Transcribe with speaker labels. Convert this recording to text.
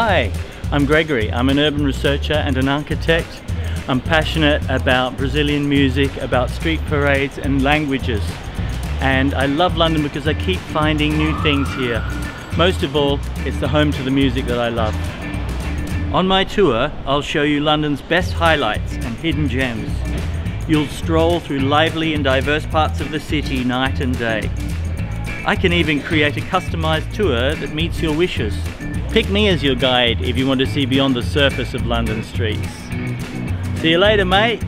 Speaker 1: Hi, I'm Gregory. I'm an urban researcher and an architect. I'm passionate about Brazilian music, about street parades and languages. And I love London because I keep finding new things here. Most of all, it's the home to the music that I love. On my tour, I'll show you London's best highlights and hidden gems. You'll stroll through lively and diverse parts of the city night and day. I can even create a customized tour that meets your wishes. Pick me as your guide if you want to see beyond the surface of London streets. See you later, mate.